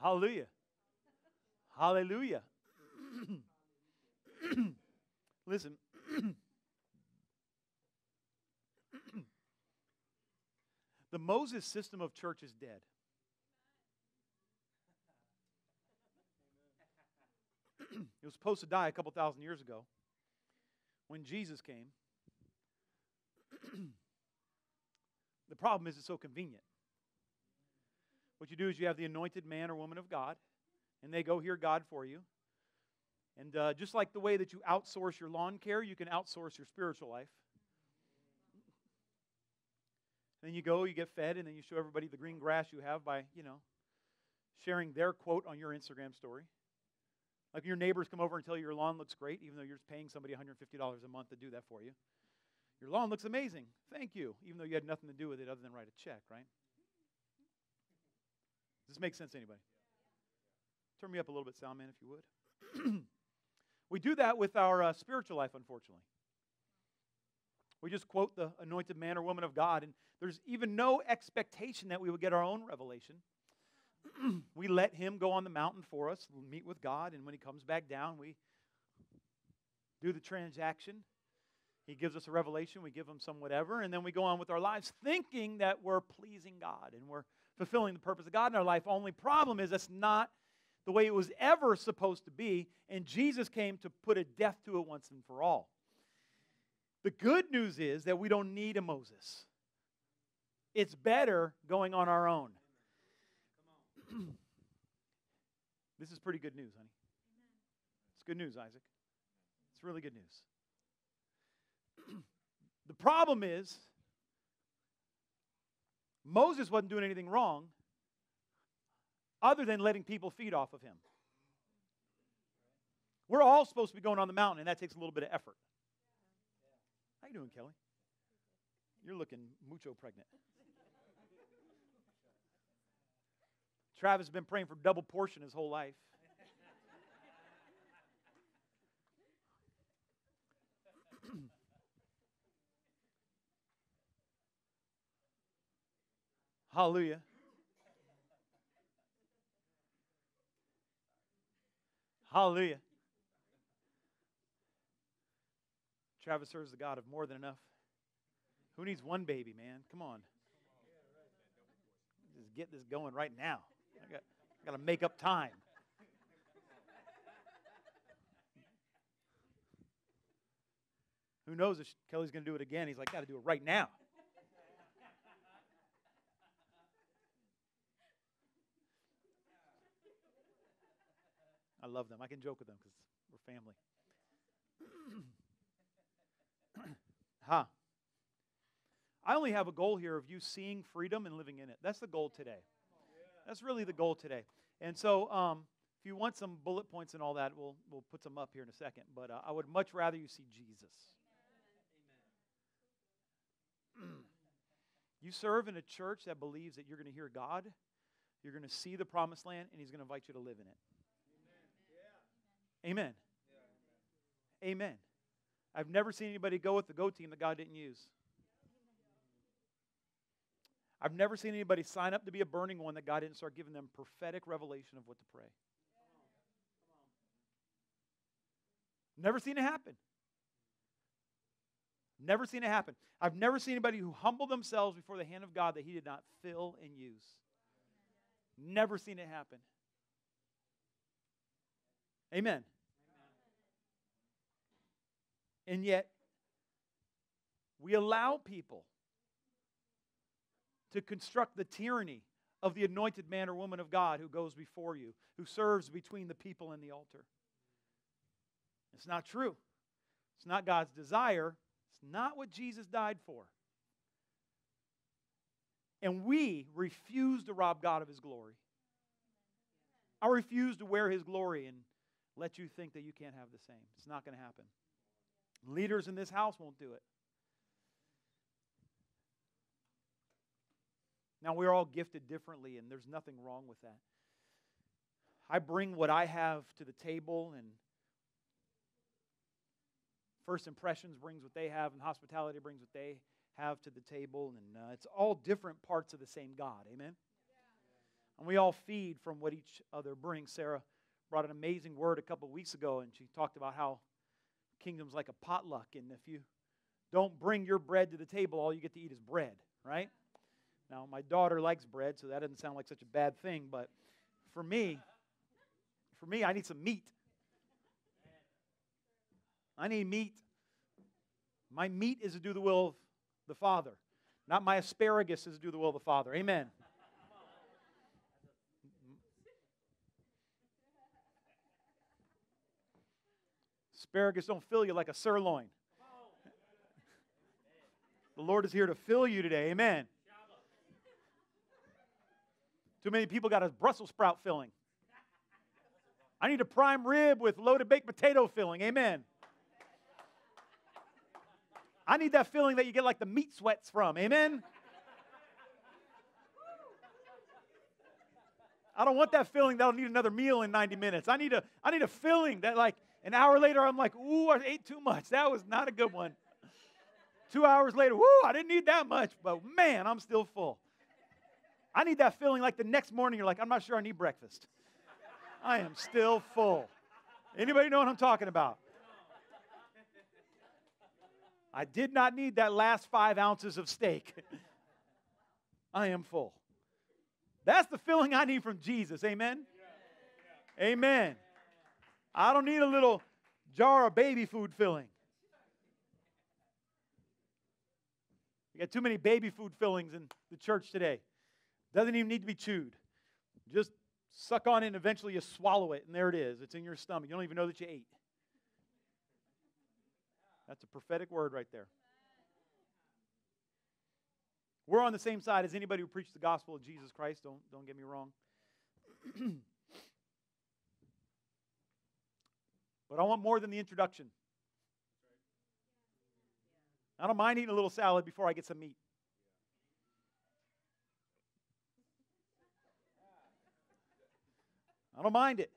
Hallelujah. Hallelujah. Listen. the Moses system of church is dead. it was supposed to die a couple thousand years ago when Jesus came. the problem is it's so convenient. What you do is you have the anointed man or woman of God, and they go hear God for you. And uh, just like the way that you outsource your lawn care, you can outsource your spiritual life. Then you go, you get fed, and then you show everybody the green grass you have by, you know, sharing their quote on your Instagram story. Like your neighbors come over and tell you your lawn looks great, even though you're paying somebody $150 a month to do that for you. Your lawn looks amazing. Thank you. Even though you had nothing to do with it other than write a check, right? Does this make sense to anybody? Turn me up a little bit, sound man, if you would. we do that with our uh, spiritual life, unfortunately. We just quote the anointed man or woman of God, and there's even no expectation that we would get our own revelation. we let him go on the mountain for us, meet with God, and when he comes back down, we do the transaction. He gives us a revelation, we give him some whatever, and then we go on with our lives thinking that we're pleasing God and we're fulfilling the purpose of God in our life. Only problem is that's not the way it was ever supposed to be, and Jesus came to put a death to it once and for all. The good news is that we don't need a Moses. It's better going on our own. this is pretty good news, honey. It's good news, Isaac. It's really good news. the problem is Moses wasn't doing anything wrong other than letting people feed off of him. We're all supposed to be going on the mountain, and that takes a little bit of effort. How you doing, Kelly? You're looking mucho pregnant. Travis has been praying for double portion his whole life. Hallelujah. Hallelujah. Travis serves the God of more than enough. Who needs one baby, man? Come on. Just get this going right now. I got, I got to make up time. Who knows if Kelly's going to do it again? He's like, got to do it right now. I love them. I can joke with them because we're family. huh. I only have a goal here of you seeing freedom and living in it. That's the goal today. That's really the goal today. And so, um, if you want some bullet points and all that, we'll, we'll put some up here in a second. But uh, I would much rather you see Jesus. you serve in a church that believes that you're going to hear God, you're going to see the promised land, and He's going to invite you to live in it. Amen. Amen. I've never seen anybody go with the go team that God didn't use. I've never seen anybody sign up to be a burning one that God didn't start giving them prophetic revelation of what to pray. Never seen it happen. Never seen it happen. I've never seen anybody who humbled themselves before the hand of God that He did not fill and use. Never seen it happen. Amen. And yet, we allow people to construct the tyranny of the anointed man or woman of God who goes before you, who serves between the people and the altar. It's not true. It's not God's desire. It's not what Jesus died for. And we refuse to rob God of his glory. I refuse to wear his glory and let you think that you can't have the same. It's not going to happen. Leaders in this house won't do it. Now, we're all gifted differently, and there's nothing wrong with that. I bring what I have to the table, and First Impressions brings what they have, and hospitality brings what they have to the table, and uh, it's all different parts of the same God. Amen? And we all feed from what each other brings. Sarah brought an amazing word a couple weeks ago, and she talked about how kingdom's like a potluck, and if you don't bring your bread to the table, all you get to eat is bread, right? Now, my daughter likes bread, so that doesn't sound like such a bad thing, but for me, for me, I need some meat. I need meat. My meat is to do the will of the Father, not my asparagus is to do the will of the Father. Amen. Asparagus don't fill you like a sirloin. The Lord is here to fill you today. Amen. Too many people got a Brussels sprout filling. I need a prime rib with loaded baked potato filling. Amen. I need that feeling that you get like the meat sweats from. Amen. I don't want that feeling that I'll need another meal in 90 minutes. I need a, I need a feeling that like an hour later I'm like, ooh, I ate too much. That was not a good one. Two hours later, whoo, I didn't need that much, but man, I'm still full. I need that feeling like the next morning you're like, I'm not sure I need breakfast. I am still full. Anybody know what I'm talking about? I did not need that last five ounces of steak. I am full. That's the feeling I need from Jesus. Amen? Amen. I don't need a little jar of baby food filling. You got too many baby food fillings in the church today. Doesn't even need to be chewed. Just suck on it and eventually you swallow it, and there it is. It's in your stomach. You don't even know that you ate. That's a prophetic word right there. We're on the same side as anybody who preached the gospel of Jesus Christ. Don't, don't get me wrong. but I want more than the introduction. I don't mind eating a little salad before I get some meat. I don't mind it.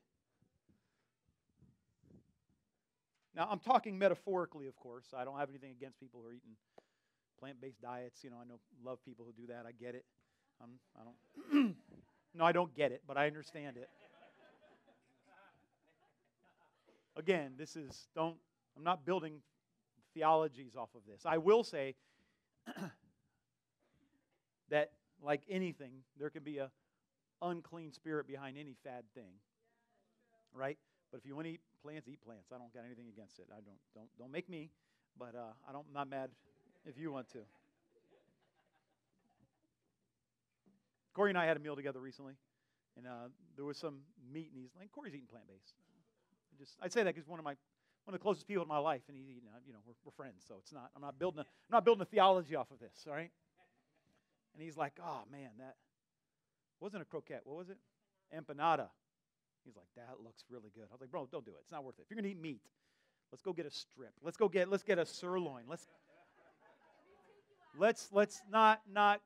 Now, I'm talking metaphorically, of course. I don't have anything against people who are eating plant-based diets. You know, I know love people who do that. I get it. I'm, I don't. no, I don't get it, but I understand it. Again, this is don't. I'm not building theologies off of this. I will say that, like anything, there can be a unclean spirit behind any fad thing, right? But if you want to eat plants, eat plants. I don't got anything against it. I don't don't don't make me, but uh, I don't. I'm not mad if you want to. Corey and I had a meal together recently, and uh, there was some meat, and he's like, "Corey's eating plant based." Just I'd say that because one of my one of the closest people in my life, and he's eating. Uh, you know, we're, we're friends, so it's not. I'm not building a I'm not building a theology off of this. All right. And he's like, "Oh man, that wasn't a croquette. What was it? Empanada." He's like, that looks really good. I was like, bro, don't do it. It's not worth it. If you're gonna eat meat, let's go get a strip. Let's go get let's get a sirloin. Let's let's let's not not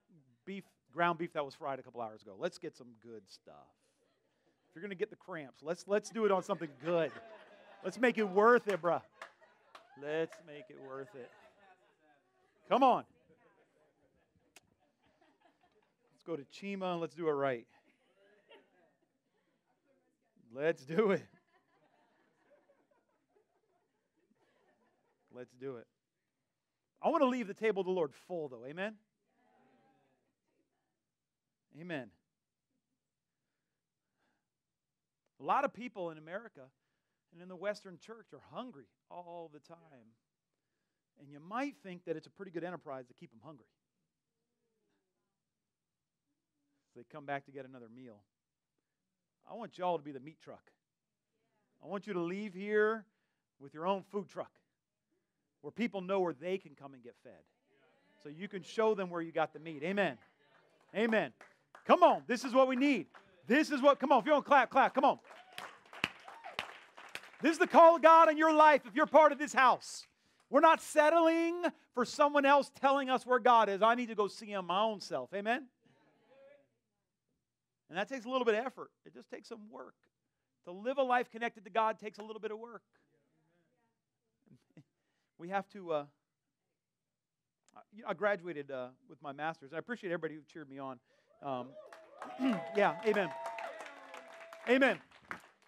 beef ground beef that was fried a couple hours ago. Let's get some good stuff. If you're gonna get the cramps, let's let's do it on something good. Let's make it worth it, bruh. Let's make it worth it. Come on. Let's go to Chima and let's do it right. Let's do it. Let's do it. I want to leave the table of the Lord full, though. Amen? Amen. A lot of people in America and in the Western church are hungry all the time. And you might think that it's a pretty good enterprise to keep them hungry. So they come back to get another meal. I want y'all to be the meat truck. I want you to leave here with your own food truck where people know where they can come and get fed. So you can show them where you got the meat. Amen. Amen. Come on. This is what we need. This is what, come on. If you to clap, clap. Come on. This is the call of God in your life if you're part of this house. We're not settling for someone else telling us where God is. I need to go see Him my own self. Amen. And that takes a little bit of effort. It just takes some work. To live a life connected to God takes a little bit of work. we have to. Uh, I graduated uh, with my master's. I appreciate everybody who cheered me on. Um, yeah, amen. Amen.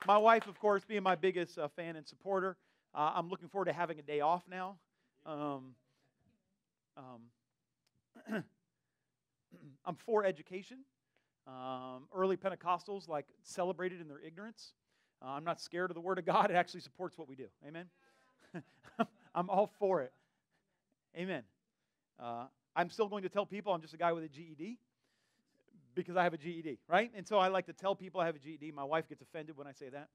My wife, of course, being my biggest uh, fan and supporter, uh, I'm looking forward to having a day off now. Um, um, I'm for education. Um, early Pentecostals like celebrated in their ignorance. Uh, I'm not scared of the Word of God. It actually supports what we do. Amen. I'm all for it. Amen. Uh, I'm still going to tell people I'm just a guy with a GED because I have a GED, right? And so I like to tell people I have a GED. My wife gets offended when I say that.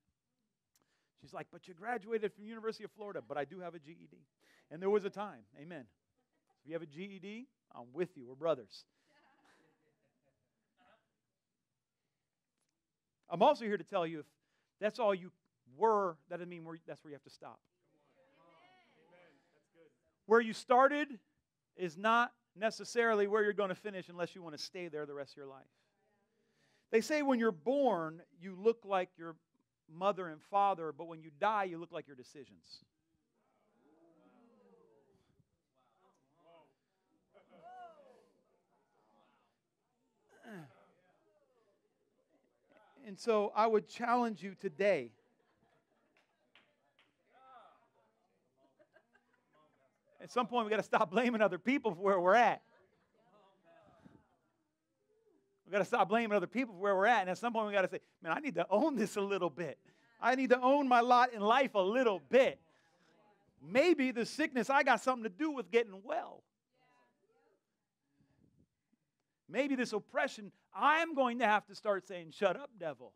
She's like, "But you graduated from University of Florida, but I do have a GED." And there was a time, amen. If you have a GED, I'm with you. We're brothers. I'm also here to tell you if that's all you were, that doesn't mean that's where you have to stop. Where you started is not necessarily where you're going to finish unless you want to stay there the rest of your life. They say when you're born, you look like your mother and father, but when you die, you look like your decisions. And so I would challenge you today. At some point, we've got to stop blaming other people for where we're at. We've got to stop blaming other people for where we're at. And at some point, we've got to say, man, I need to own this a little bit. I need to own my lot in life a little bit. Maybe the sickness I got something to do with getting well. Maybe this oppression, I'm going to have to start saying, Shut up, devil,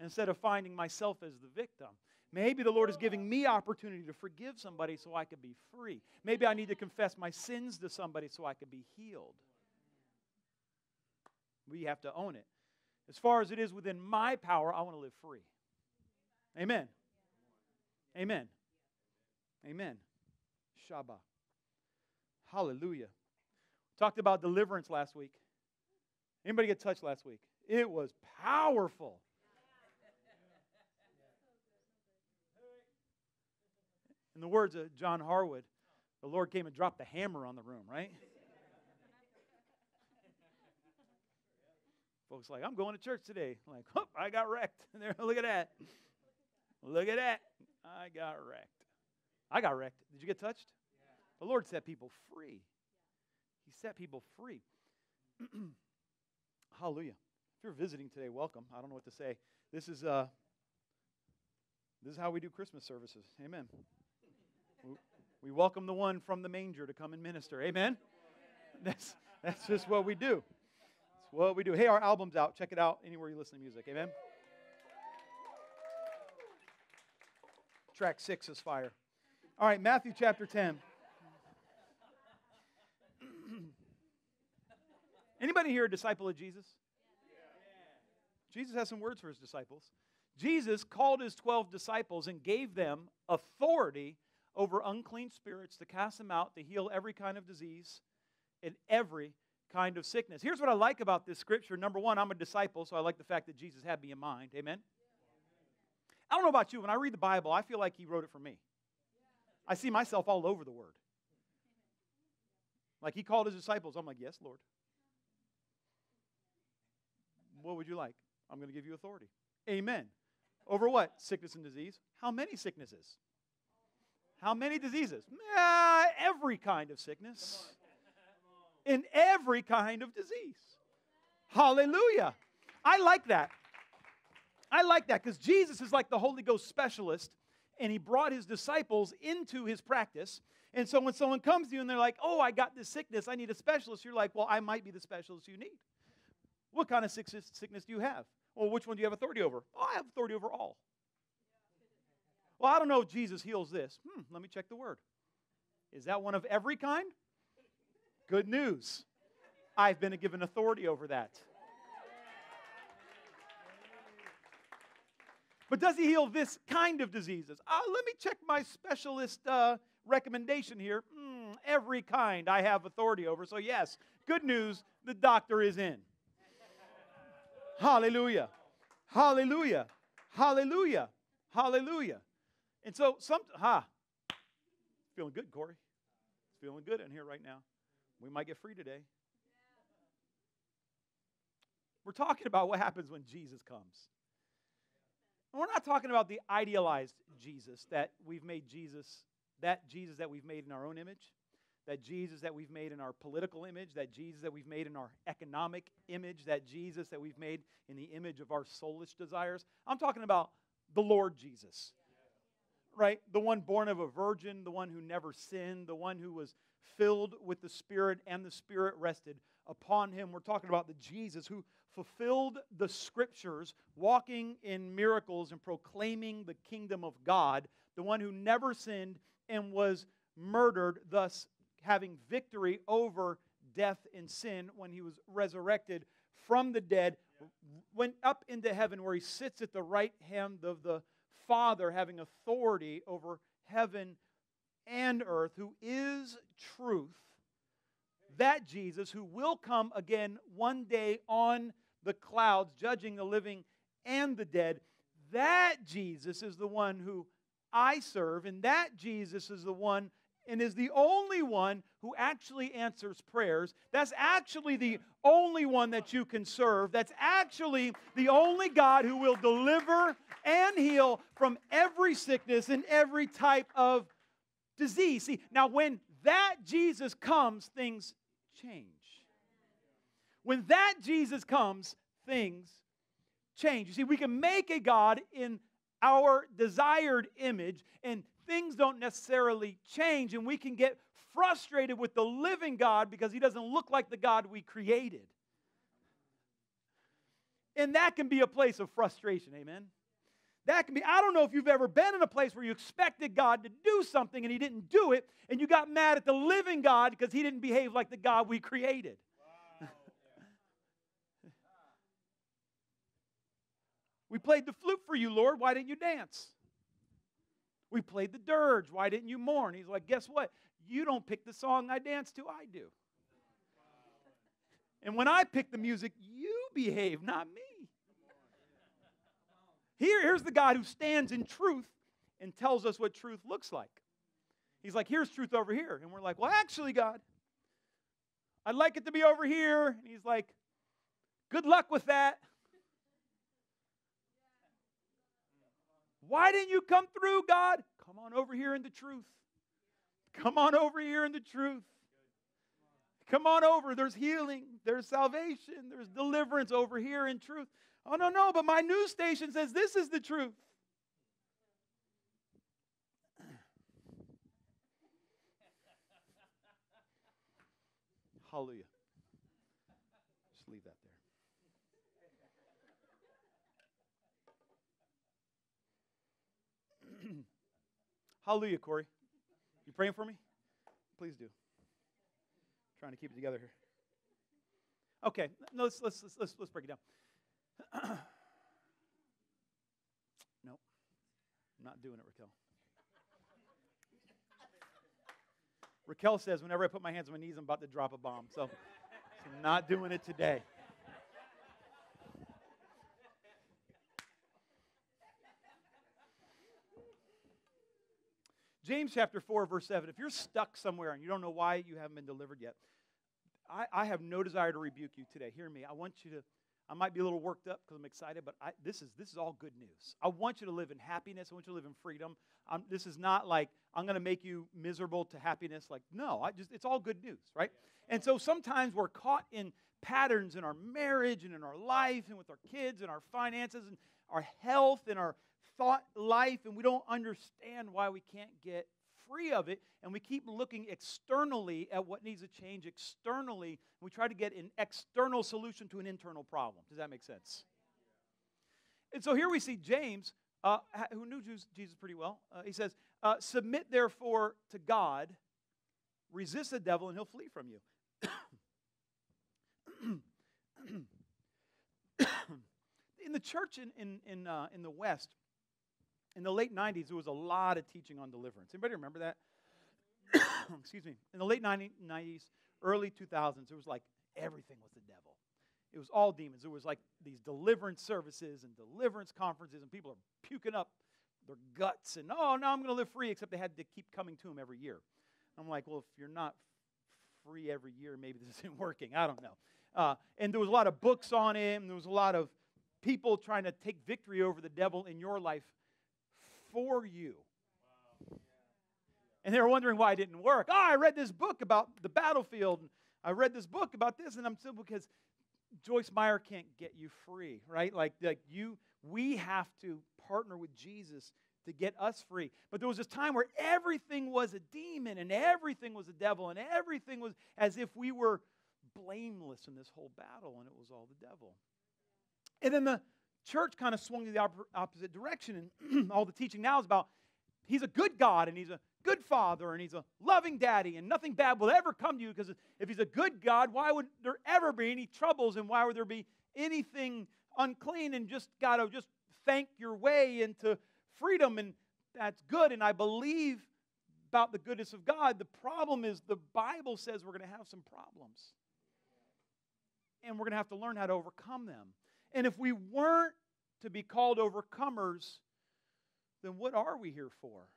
instead of finding myself as the victim. Maybe the Lord is giving me opportunity to forgive somebody so I could be free. Maybe I need to confess my sins to somebody so I could be healed. We have to own it. As far as it is within my power, I want to live free. Amen. Amen. Amen. Shabbat. Hallelujah. Talked about deliverance last week. Anybody get touched last week? It was powerful. In the words of John Harwood, the Lord came and dropped the hammer on the room, right? Folks like, I'm going to church today. I'm like, oh, I got wrecked. there, look at that. Look at that. I got wrecked. I got wrecked. Did you get touched? The Lord set people free. He set people free. Hallelujah. If you're visiting today, welcome. I don't know what to say. This is uh this is how we do Christmas services. Amen. We, we welcome the one from the manger to come and minister. Amen. That's that's just what we do. That's what we do. Hey, our album's out. Check it out anywhere you listen to music. Amen. Track six is fire. All right, Matthew chapter 10. Anybody here a disciple of Jesus? Jesus has some words for his disciples. Jesus called his 12 disciples and gave them authority over unclean spirits to cast them out, to heal every kind of disease and every kind of sickness. Here's what I like about this scripture. Number one, I'm a disciple, so I like the fact that Jesus had me in mind. Amen. I don't know about you. When I read the Bible, I feel like he wrote it for me. I see myself all over the word. Like he called his disciples. I'm like, yes, Lord. What would you like? I'm going to give you authority. Amen. Over what? Sickness and disease. How many sicknesses? How many diseases? Every kind of sickness. In every kind of disease. Hallelujah. I like that. I like that because Jesus is like the Holy Ghost specialist and he brought his disciples into his practice. And so when someone comes to you and they're like, oh, I got this sickness, I need a specialist, you're like, well, I might be the specialist you need. What kind of sickness, sickness do you have? Well, which one do you have authority over? Oh, I have authority over all. Well, I don't know if Jesus heals this. Hmm, let me check the word. Is that one of every kind? Good news. I've been given authority over that. But does he heal this kind of diseases? Oh, let me check my specialist uh, recommendation here. Mm, every kind I have authority over. So, yes, good news, the doctor is in. Hallelujah. Hallelujah. Hallelujah. Hallelujah. And so some ha feeling good, Corey. Feeling good in here right now. We might get free today. We're talking about what happens when Jesus comes. And we're not talking about the idealized Jesus that we've made Jesus, that Jesus that we've made in our own image, that Jesus that we've made in our political image, that Jesus that we've made in our economic image, that Jesus that we've made in the image of our soulish desires. I'm talking about the Lord Jesus, right? The one born of a virgin, the one who never sinned, the one who was filled with the Spirit and the Spirit rested upon him. We're talking about the Jesus who fulfilled the scriptures, walking in miracles and proclaiming the kingdom of God, the one who never sinned and was murdered, thus having victory over death and sin when he was resurrected from the dead, went up into heaven where he sits at the right hand of the Father, having authority over heaven and earth, who is truth. That Jesus, who will come again one day on the clouds, judging the living and the dead, that Jesus is the one who I serve, and that Jesus is the one and is the only one who actually answers prayers. That's actually the only one that you can serve. That's actually the only God who will deliver and heal from every sickness and every type of disease. See, now when that Jesus comes, things change. When that Jesus comes, things change. You see, we can make a God in our desired image, and things don't necessarily change, and we can get frustrated with the living God because he doesn't look like the God we created. And that can be a place of frustration, amen? That can be, I don't know if you've ever been in a place where you expected God to do something and he didn't do it, and you got mad at the living God because he didn't behave like the God we created. We played the flute for you, Lord. Why didn't you dance? We played the dirge. Why didn't you mourn? He's like, Guess what? You don't pick the song I dance to, I do. And when I pick the music, you behave, not me. Here, here's the God who stands in truth and tells us what truth looks like. He's like, here's truth over here. And we're like, well, actually, God, I'd like it to be over here. And he's like, good luck with that. Why didn't you come through, God? Come on over here in the truth. Come on over here in the truth. Come on over. There's healing, there's salvation, there's deliverance over here in truth. Oh, no, no, but my news station says this is the truth. Hallelujah. Just leave that there. Hallelujah, Corey. You praying for me? Please do. I'm trying to keep it together here. Okay, no, let's, let's, let's, let's break it down. nope, I'm not doing it, Raquel. Raquel says, whenever I put my hands on my knees, I'm about to drop a bomb. So, so I'm not doing it today. James chapter 4, verse 7. If you're stuck somewhere and you don't know why you haven't been delivered yet, I, I have no desire to rebuke you today. Hear me. I want you to, I might be a little worked up because I'm excited, but I, this, is, this is all good news. I want you to live in happiness. I want you to live in freedom. I'm, this is not like I'm going to make you miserable to happiness. Like, no, I just, it's all good news, right? And so sometimes we're caught in patterns in our marriage and in our life and with our kids and our finances and our health and our thought life and we don't understand why we can't get free of it and we keep looking externally at what needs to change externally and we try to get an external solution to an internal problem. Does that make sense? And so here we see james uh, who knew jesus pretty well. Uh, he says uh, submit therefore to god. Resist the devil and he'll flee from you. In the church in, in, in, uh, in the west in the late 90s, there was a lot of teaching on deliverance. Anybody remember that? Excuse me. In the late 90s, early 2000s, it was like everything was the devil. It was all demons. There was like these deliverance services and deliverance conferences, and people are puking up their guts and, oh, now I'm going to live free, except they had to keep coming to him every year. I'm like, well, if you're not free every year, maybe this isn't working. I don't know. uh, and there was a lot of books on it, and there was a lot of people trying to take victory over the devil in your life for you. And they were wondering why it didn't work. Oh, I read this book about the battlefield. And I read this book about this, and I'm still because Joyce Meyer can't get you free, right? Like, like you, we have to partner with Jesus to get us free. But there was this time where everything was a demon and everything was a devil and everything was as if we were blameless in this whole battle and it was all the devil. And then the church kind of swung in the opposite direction and all the teaching now is about he's a good God and he's a good father and he's a loving daddy and nothing bad will ever come to you because if he's a good God, why would there ever be any troubles and why would there be anything unclean and just got to just thank your way into freedom, and that's good. And I believe about the goodness of God. The problem is the Bible says we're going to have some problems. And we're going to have to learn how to overcome them. And if we weren't to be called overcomers, then what are we here for?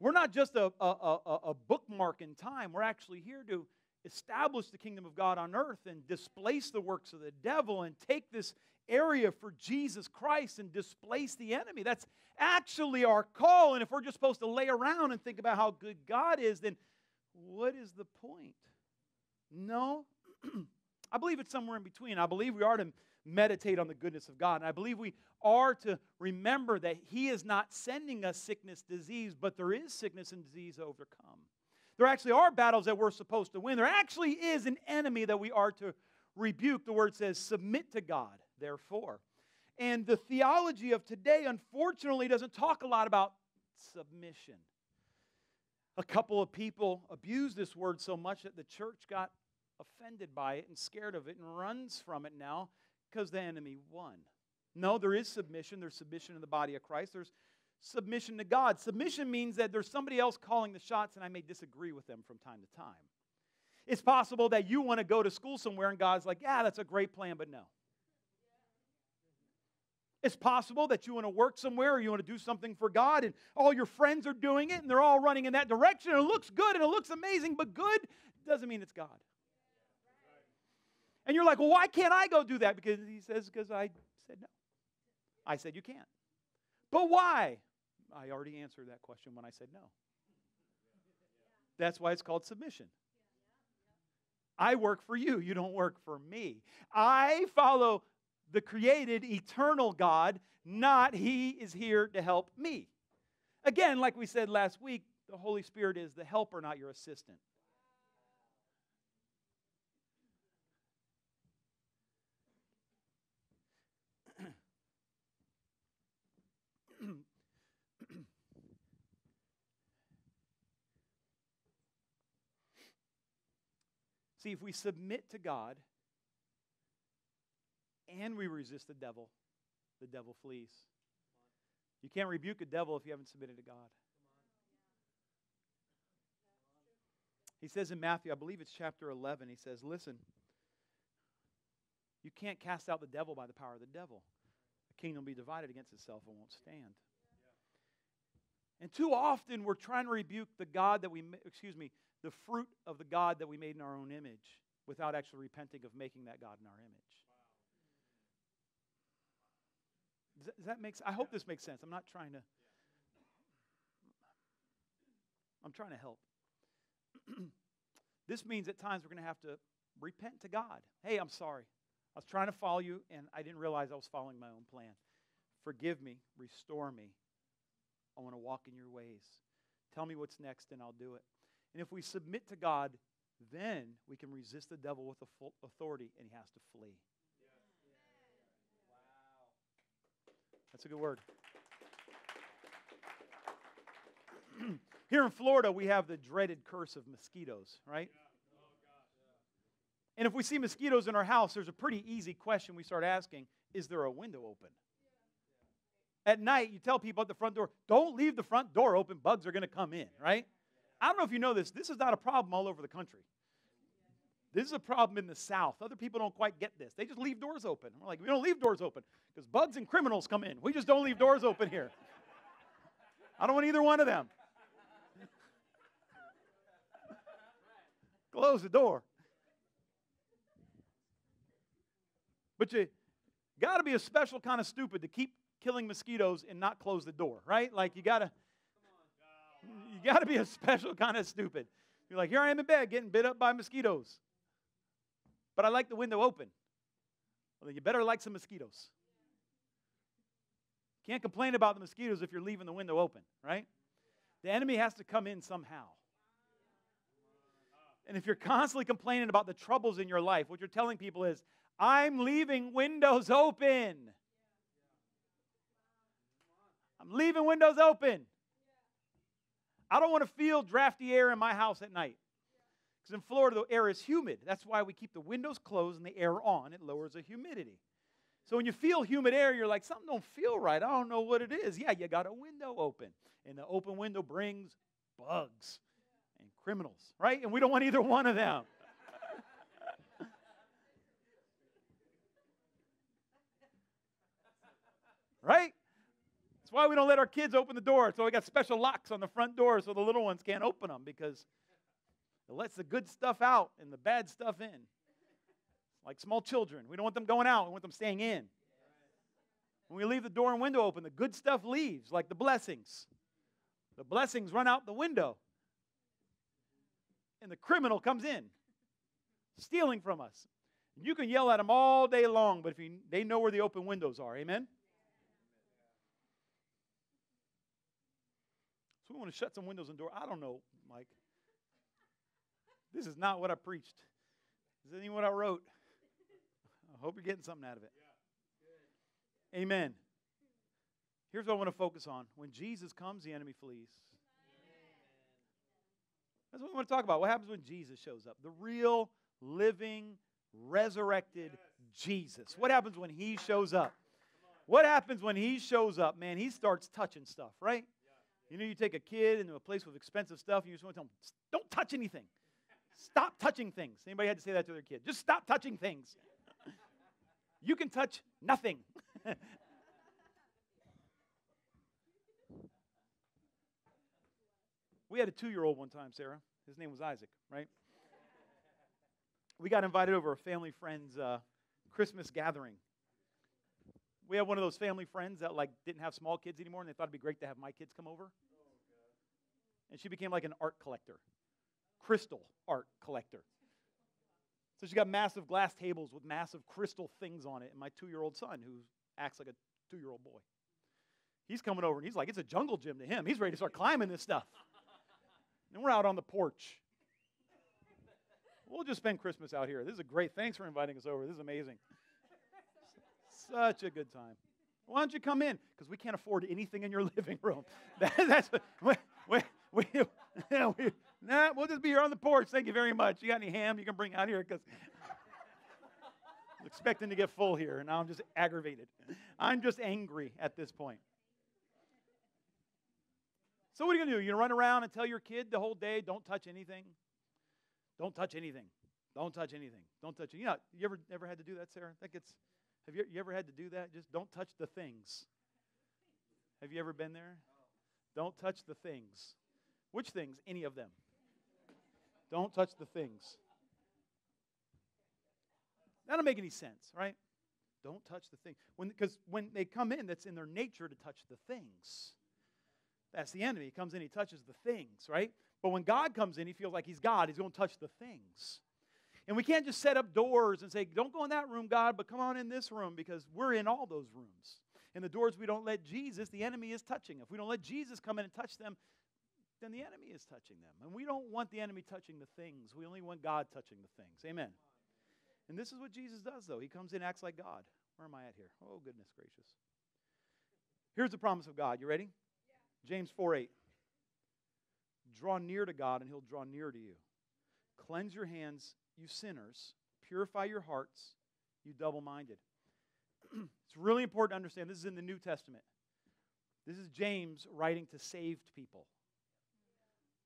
We're not just a, a, a, a bookmark in time. We're actually here to establish the kingdom of God on earth and displace the works of the devil and take this area for Jesus Christ and displace the enemy. That's actually our call. And if we're just supposed to lay around and think about how good God is, then what is the point? No. I believe it's somewhere in between. I believe we are to meditate on the goodness of God. And I believe we are to remember that He is not sending us sickness, disease, but there is sickness and disease to overcome. There actually are battles that we're supposed to win. There actually is an enemy that we are to rebuke. The word says, submit to God, therefore. And the theology of today, unfortunately, doesn't talk a lot about submission. A couple of people abuse this word so much that the church got offended by it and scared of it and runs from it now because the enemy won. No, there is submission. There's submission in the body of Christ. There's submission to God. Submission means that there's somebody else calling the shots, and I may disagree with them from time to time. It's possible that you want to go to school somewhere, and God's like, yeah, that's a great plan, but no. It's possible that you want to work somewhere or you want to do something for God and all your friends are doing it and they're all running in that direction and it looks good and it looks amazing, but good doesn't mean it's God. And you're like, well, why can't I go do that? Because he says, because I said no. I said you can't. But why? I already answered that question when I said no. That's why it's called submission. I work for you, you don't work for me. I follow the created, eternal God, not He is here to help me. Again, like we said last week, the Holy Spirit is the helper, not your assistant. See, if we submit to God, and we resist the devil, the devil flees. You can't rebuke a devil if you haven't submitted to God. He says in Matthew, I believe it's chapter 11, he says, Listen, you can't cast out the devil by the power of the devil. The kingdom will be divided against itself and won't stand. And too often we're trying to rebuke the God that we, excuse me, the fruit of the God that we made in our own image without actually repenting of making that God in our image. Does that, does that make I hope this makes sense. I'm not trying to. I'm trying to help. this means at times we're going to have to repent to God. Hey, I'm sorry. I was trying to follow you and I didn't realize I was following my own plan. Forgive me, restore me. I want to walk in your ways. Tell me what's next and I'll do it. And if we submit to God, then we can resist the devil with authority and he has to flee. That's a good word. Here in Florida, we have the dreaded curse of mosquitoes, right? And if we see mosquitoes in our house, there's a pretty easy question we start asking Is there a window open? At night, you tell people at the front door, don't leave the front door open, bugs are going to come in, right? I don't know if you know this, this is not a problem all over the country. This is a problem in the South. Other people don't quite get this. They just leave doors open. We're like, we don't leave doors open because bugs and criminals come in. We just don't leave doors open here. I don't want either one of them. Close the door. But you got to be a special kind of stupid to keep killing mosquitoes and not close the door, right? Like you got to you got to be a special kind of stupid. You're like, here I am in bed getting bit up by mosquitoes. But I like the window open. Well, then you better like some mosquitoes. Can't complain about the mosquitoes if you're leaving the window open, right? The enemy has to come in somehow. And if you're constantly complaining about the troubles in your life, what you're telling people is, I'm leaving windows open. I'm leaving windows open. I don't want to feel drafty air in my house at night. Because in Florida, the air is humid. That's why we keep the windows closed and the air on. It lowers the humidity. So when you feel humid air, you're like, something don't feel right. I don't know what it is. Yeah, you got a window open. And the open window brings bugs and criminals, right? And we don't want either one of them. right? That's why we don't let our kids open the door. So we got special locks on the front door so the little ones can't open them because it lets the good stuff out and the bad stuff in. Like small children. We don't want them going out, we want them staying in. When we leave the door and window open, the good stuff leaves, like the blessings. The blessings run out the window. And the criminal comes in, stealing from us. You can yell at them all day long, but if you, they know where the open windows are, amen? We want to shut some windows and doors. I don't know, Mike. This is not what I preached. This isn't even what I wrote. I hope you're getting something out of it. Yeah. Amen. Here's what I want to focus on. When Jesus comes, the enemy flees. That's what we want to talk about. What happens when Jesus shows up? The real, living, resurrected yes. Jesus. What happens when he shows up? What happens when he shows up? Man, he starts touching stuff, right? You know, you take a kid into a place with expensive stuff, and you just want to tell them, don't touch anything. Stop touching things. Anybody had to say that to their kid? Just stop touching things. you can touch nothing. we had a two year old one time, Sarah. His name was Isaac, right? We got invited over a family friend's uh, Christmas gathering we have one of those family friends that like didn't have small kids anymore, and they thought it'd be great to have my kids come over. And she became like an art collector, crystal art collector. So she got massive glass tables with massive crystal things on it, and my two-year-old son, who acts like a two-year-old boy, he's coming over, and he's like, it's a jungle gym to him. He's ready to start climbing this stuff. And we're out on the porch. We'll just spend Christmas out here. This is a great. Thanks for inviting us over. This is amazing. Such a good time. Why don't you come in? Because we can't afford anything in your living room. That, that's we, we, we, we, nah, we'll just be here on the porch. Thank you very much. You got any ham you can bring out here? Because I'm expecting to get full here, and now I'm just aggravated. I'm just angry at this point. So what are you to do? You're to run around and tell your kid the whole day, don't touch anything? Don't touch anything. Don't touch anything. Don't touch it. You know, you ever, ever had to do that, Sarah? That gets have you, you ever had to do that? Just don't touch the things. Have you ever been there? Don't touch the things. Which things? Any of them. Don't touch the things. That don't make any sense, right? Don't touch the thing. Because when, when they come in, that's in their nature to touch the things. That's the enemy. He comes in, he touches the things, right? But when God comes in, he feels like he's God. He's going to touch the things. And we can't just set up doors and say, don't go in that room, God, but come on in this room because we're in all those rooms. And the doors we don't let Jesus, the enemy is touching. If we don't let Jesus come in and touch them, then the enemy is touching them. And we don't want the enemy touching the things. We only want God touching the things. Amen. And this is what Jesus does, though. He comes in, acts like God. Where am I at here? Oh, goodness gracious. Here's the promise of God. You ready? Yeah. James 4 8. Draw near to God, and he'll draw near to you. Cleanse your hands, you sinners. Purify your hearts, you double minded. it's really important to understand this is in the New Testament. This is James writing to saved people.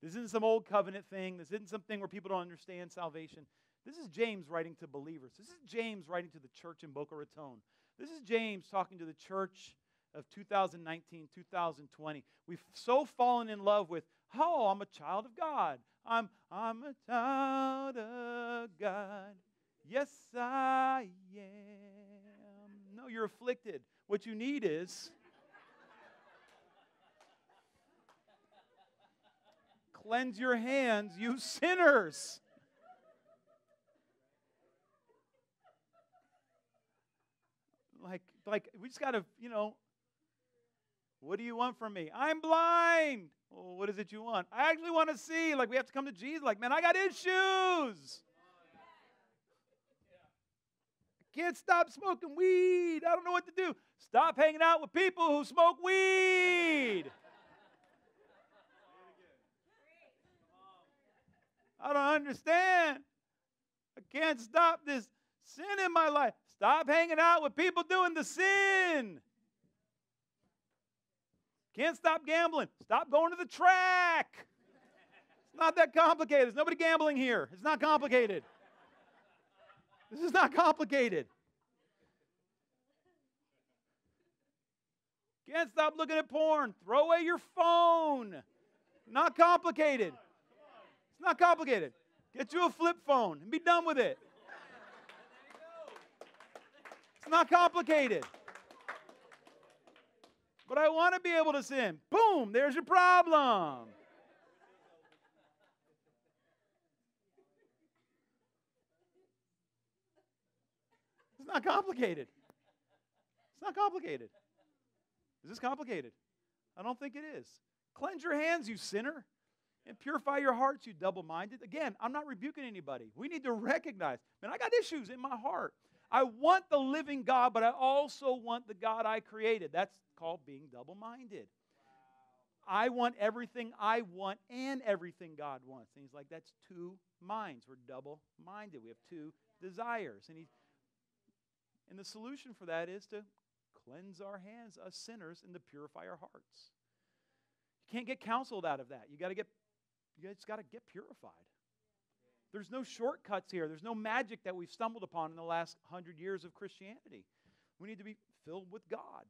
This isn't some old covenant thing. This isn't something where people don't understand salvation. This is James writing to believers. This is James writing to the church in Boca Raton. This is James talking to the church of 2019, 2020. We've so fallen in love with, oh, I'm a child of God. I'm, I'm a child of God. Yes, I am. No, you're afflicted. What you need is cleanse your hands, you sinners. Like, like we just got to, you know, what do you want from me? I'm blind. Well, what is it you want? I actually want to see. Like, we have to come to Jesus. Like, man, I got issues. Can't stop smoking weed. I don't know what to do. Stop hanging out with people who smoke weed. I don't understand. I can't stop this sin in my life. Stop hanging out with people doing the sin. Can't stop gambling. Stop going to the track. It's not that complicated. There's nobody gambling here. It's not complicated. This is not complicated. Can't stop looking at porn. Throw away your phone. Not complicated. It's not complicated. Get you a flip phone and be done with it. It's not complicated. But I want to be able to sin. Boom, there's your problem. It's not complicated. It's not complicated. Is this complicated? I don't think it is. Cleanse your hands, you sinner, and purify your hearts, you double minded. Again, I'm not rebuking anybody. We need to recognize, man, I got issues in my heart. I want the living God, but I also want the God I created. That's called being double minded. I want everything I want and everything God wants. And he's like, that's two minds. We're double minded. We have two desires. And, he, and the solution for that is to cleanse our hands, us sinners, and to purify our hearts. You can't get counseled out of that. You got to get, you just got to get purified. There's no shortcuts here. There's no magic that we've stumbled upon in the last hundred years of Christianity. We need to be filled with God.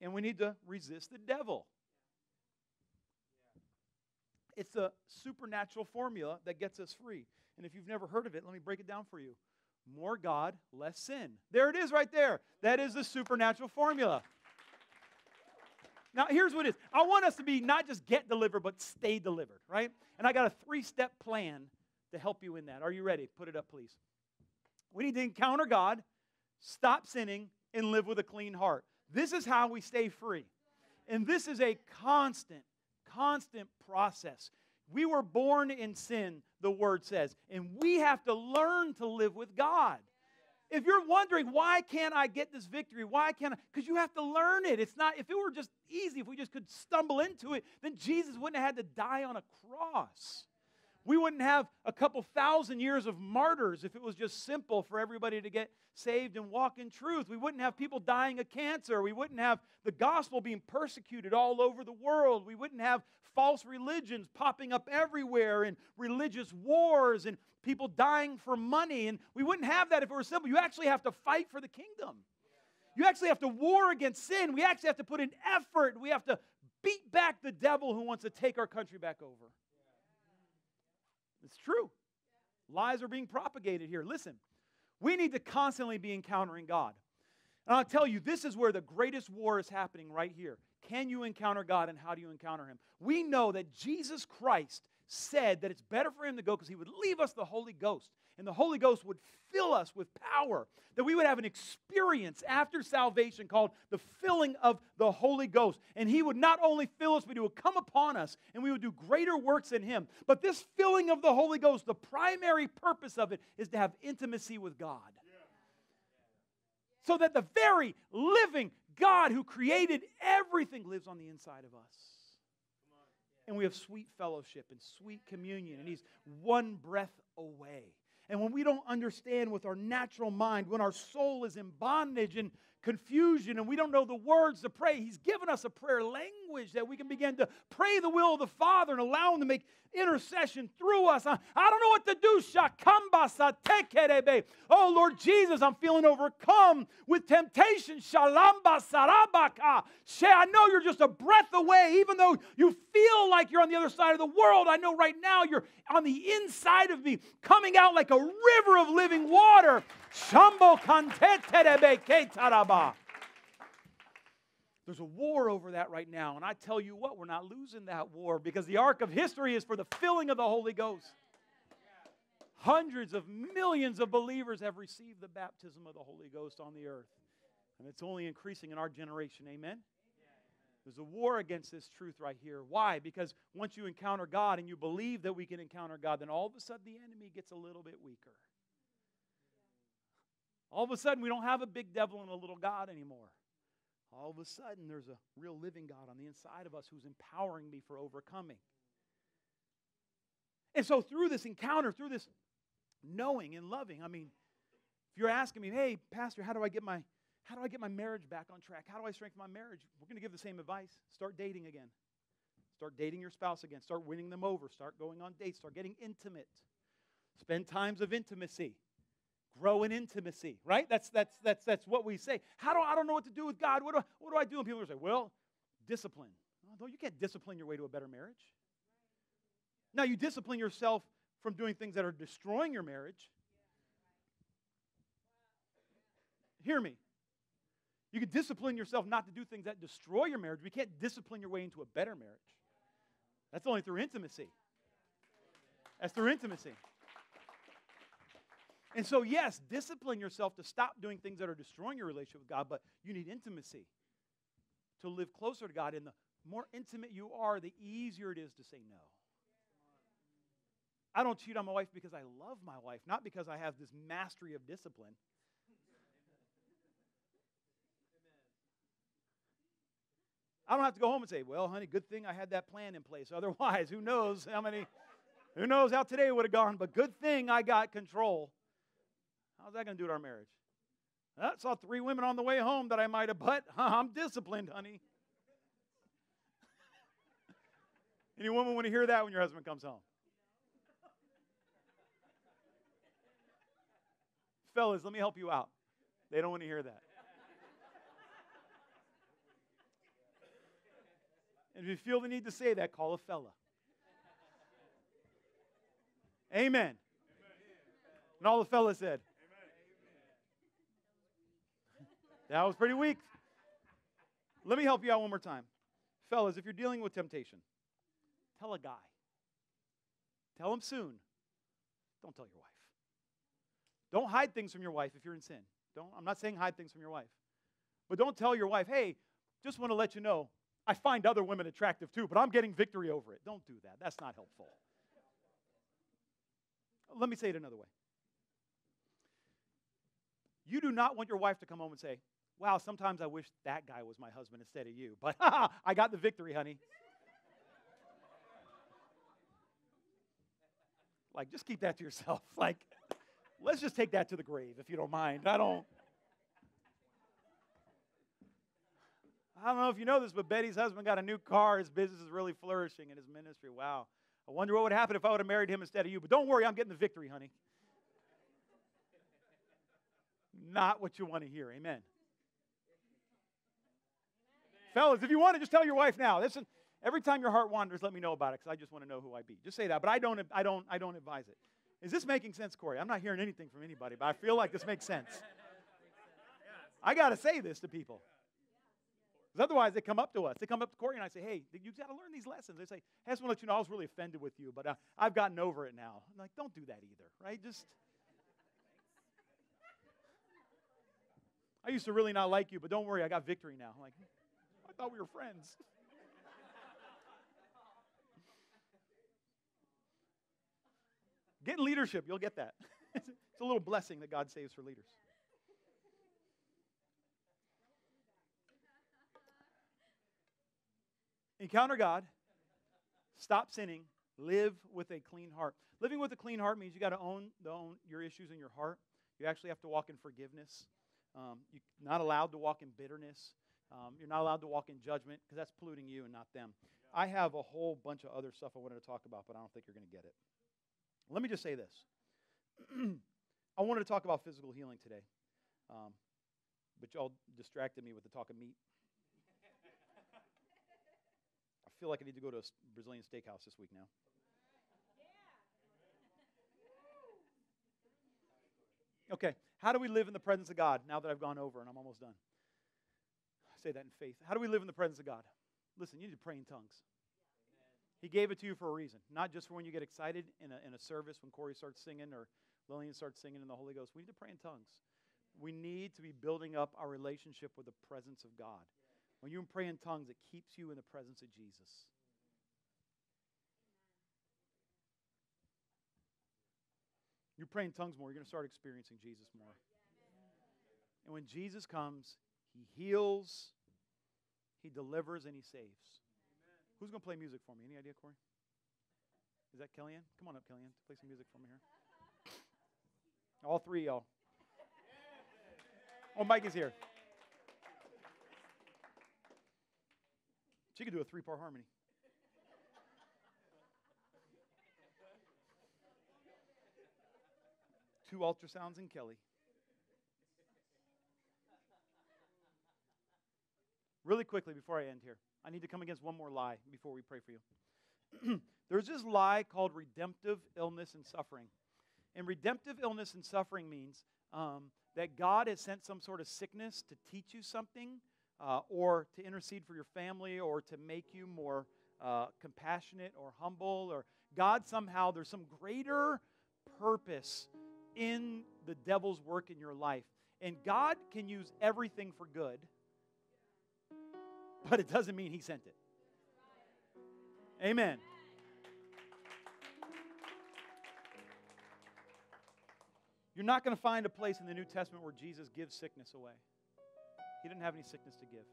And we need to resist the devil. It's a supernatural formula that gets us free. And if you've never heard of it, let me break it down for you. More God, less sin. There it is right there. That is the supernatural formula. Now, here's what it is I want us to be not just get delivered, but stay delivered, right? And I got a three step plan to help you in that. Are you ready? Put it up, please. We need to encounter God, stop sinning, and live with a clean heart. This is how we stay free. And this is a constant, constant process. We were born in sin, the word says, and we have to learn to live with God. If you're wondering, why can't I get this victory? Why can't I? Because you have to learn it. It's not, if it were just easy, if we just could stumble into it, then Jesus wouldn't have had to die on a cross. We wouldn't have a couple thousand years of martyrs if it was just simple for everybody to get saved and walk in truth. We wouldn't have people dying of cancer. We wouldn't have the gospel being persecuted all over the world. We wouldn't have false religions popping up everywhere and religious wars and people dying for money. And we wouldn't have that if it were simple. You actually have to fight for the kingdom. You actually have to war against sin. We actually have to put in effort. We have to beat back the devil who wants to take our country back over. It's true. Lies are being propagated here. Listen, we need to constantly be encountering God. And I'll tell you, this is where the greatest war is happening right here. Can you encounter God and how do you encounter Him? We know that Jesus Christ said that it's better for Him to go because He would leave us the Holy Ghost and the Holy Ghost would fill us with power, that we would have an experience after salvation called the filling of the Holy Ghost. And He would not only fill us, but He would come upon us and we would do greater works in Him. But this filling of the Holy Ghost, the primary purpose of it is to have intimacy with God. So that the very living God who created everything lives on the inside of us. And we have sweet fellowship and sweet communion, and He's one breath away. And when we don't understand with our natural mind, when our soul is in bondage and confusion and we don't know the words to pray, He's given us a prayer language that we can begin to pray the will of the Father and allow Him to make intercession through us. I, I don't know what to do. Oh, Lord Jesus, I'm feeling overcome with temptation. Sarabaka. I know you're just a breath away, even though you feel like you're on the other side of the world. I know right now you're on the inside of me, coming out like a river of living water There's a war over that right now. And I tell you what, we're not losing that war because the arc of history is for the filling of the Holy Ghost. Hundreds of millions of believers have received the baptism of the Holy Ghost on the earth. And it's only increasing in our generation. Amen? There's a war against this truth right here. Why? Because once you encounter God and you believe that we can encounter God, then all of a sudden the enemy gets a little bit weaker. All of a sudden we don't have a big devil and a little God anymore. All of a sudden there's a real living God on the inside of us who's empowering me for overcoming. And so through this encounter, through this knowing and loving, I mean, if you're asking me, hey, Pastor, how do I get my how do I get my marriage back on track? How do I strengthen my marriage? We're going to give the same advice. Start dating again. Start dating your spouse again. Start winning them over. Start going on dates. Start getting intimate. Spend times of intimacy. Grow in intimacy, right? That's, that's, that's, that's what we say. How do I don't know what to do with God? What do I, what do, I do? And people say, well, discipline. Although you can't discipline your way to a better marriage. Now, you discipline yourself from doing things that are destroying your marriage. Hear me. You can discipline yourself not to do things that destroy your marriage. We can't discipline your way into a better marriage. That's only through intimacy. That's through intimacy. And so, yes, discipline yourself to stop doing things that are destroying your relationship with God, but you need intimacy to live closer to God. And the more intimate you are, the easier it is to say no. I don't cheat on my wife because I love my wife, not because I have this mastery of discipline. I don't have to go home and say, well, honey, good thing I had that plan in place. Otherwise, who knows how many, who knows how today would have gone, but good thing I got control. How's that going to do to our marriage? I saw three women on the way home that I might have, but I'm disciplined, honey. Any woman want to hear that when your husband comes home? Fellas, let me help you out. They don't want to hear that. And if you feel the need to say that, call a fella. Amen. And all the fellas said, That was pretty weak. Let me help you out one more time. Fellas, if you're dealing with temptation, tell a guy. Tell him soon. Don't tell your wife. Don't hide things from your wife if you're in sin. Don't, I'm not saying hide things from your wife. But don't tell your wife, hey, just want to let you know, I find other women attractive too, but I'm getting victory over it. Don't do that. That's not helpful. Let me say it another way. You do not want your wife to come home and say, Wow, sometimes I wish that guy was my husband instead of you, but I got the victory, honey. like, just keep that to yourself. Like, let's just take that to the grave if you don't mind. I don't. I don't know if you know this, but Betty's husband got a new car. His business is really flourishing in his ministry. Wow. I wonder what would happen if I would have married him instead of you. But don't worry, I'm getting the victory, honey. Not what you want to hear. Amen. Fellas, if you want to, just tell your wife now. Listen, every time your heart wanders, let me know about it because I just want to know who I be. Just say that. But I don't, I don't, I don't advise it. Is this making sense, Corey? I'm not hearing anything from anybody, but I feel like this makes sense. I got to say this to people. Because otherwise, they come up to us. They come up to Corey and I say, hey, you've got to learn these lessons. They say, I just want to let you know I was really offended with you, but uh, I've gotten over it now. I'm like, don't do that either, right? Just. I used to really not like you, but don't worry, I got victory now. I'm like, thought we were friends. Get in leadership, you'll get that. it's a little blessing that God saves for leaders. Encounter God, stop sinning, live with a clean heart. Living with a clean heart means you got to own, own your issues in your heart. You actually have to walk in forgiveness. Um, you're not allowed to walk in bitterness. Um, you're not allowed to walk in judgment because that's polluting you and not them. I have a whole bunch of other stuff I wanted to talk about, but I don't think you're going to get it. Let me just say this. I wanted to talk about physical healing today, um, but y'all distracted me with the talk of meat. I feel like I need to go to a Brazilian steakhouse this week now. Okay, how do we live in the presence of God now that I've gone over and I'm almost done? Say that in faith. How do we live in the presence of God? Listen, you need to pray in tongues. He gave it to you for a reason, not just for when you get excited in a, in a service when Corey starts singing or Lillian starts singing in the Holy Ghost. We need to pray in tongues. We need to be building up our relationship with the presence of God. When you pray in tongues, it keeps you in the presence of Jesus. You pray in tongues more, you're going to start experiencing Jesus more. And when Jesus comes, he heals, he delivers, and he saves. Who's going to play music for me? Any idea, Corey? Is that Kellyanne? Come on up, Kellyanne. Play some music for me here. All three y'all. Oh, Mike is here. She could do a three part harmony. Two ultrasounds and Kelly. Really quickly before I end here, I need to come against one more lie before we pray for you. There's this lie called redemptive illness and suffering. And redemptive illness and suffering means um, that God has sent some sort of sickness to teach you something, uh, or to intercede for your family, or to make you more uh, compassionate or humble, or God somehow, there's some greater purpose in the devil's work in your life. And God can use everything for good, but it doesn't mean He sent it. Amen. You're not going to find a place in the New Testament where Jesus gives sickness away. He didn't have any sickness to give.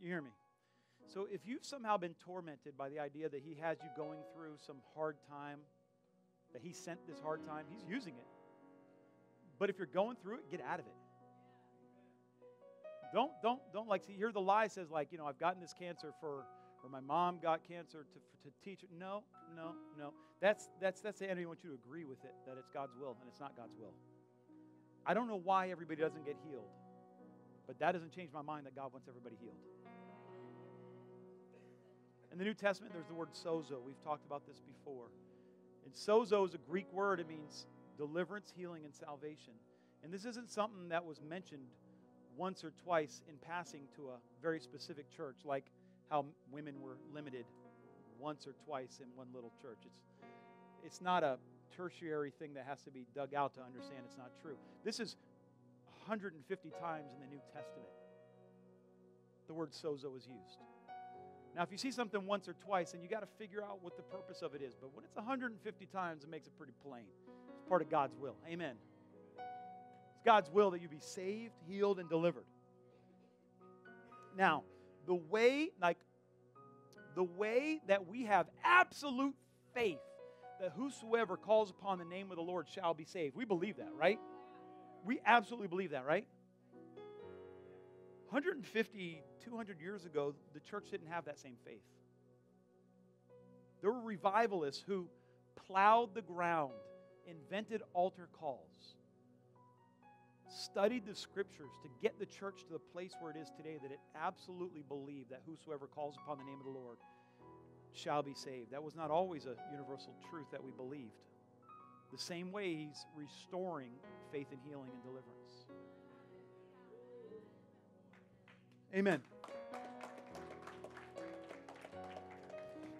You hear me? So if you've somehow been tormented by the idea that He has you going through some hard time, that He sent this hard time, He's using it. But if you're going through it, get out of it. Don't, don't, don't like see, hear the lie says, like, you know, I've gotten this cancer for or my mom got cancer to, to teach. No, no, no. That's, that's, that's the enemy wants you to agree with it, that it's God's will, and it's not God's will. I don't know why everybody doesn't get healed, but that doesn't change my mind that God wants everybody healed. In the New Testament, there's the word sozo. We've talked about this before. And sozo is a Greek word, it means deliverance, healing, and salvation. And this isn't something that was mentioned once or twice in passing to a very specific church, like how women were limited once or twice in one little church. It's, it's not a tertiary thing that has to be dug out to understand it's not true. This is 150 times in the New Testament. The word sozo is used. Now, if you see something once or twice, then you got to figure out what the purpose of it is. But when it's 150 times, it makes it pretty plain. It's part of God's will. Amen. It's God's will that you be saved, healed, and delivered. Now, the way, like, the way that we have absolute faith that whosoever calls upon the name of the Lord shall be saved. We believe that, right? We absolutely believe that, right? 150, 200 years ago, the church didn't have that same faith. There were revivalists who plowed the ground, invented altar calls, studied the scriptures to get the church to the place where it is today that it absolutely believed that whosoever calls upon the name of the Lord shall be saved. That was not always a universal truth that we believed. The same way he's restoring faith and healing and deliverance. Amen.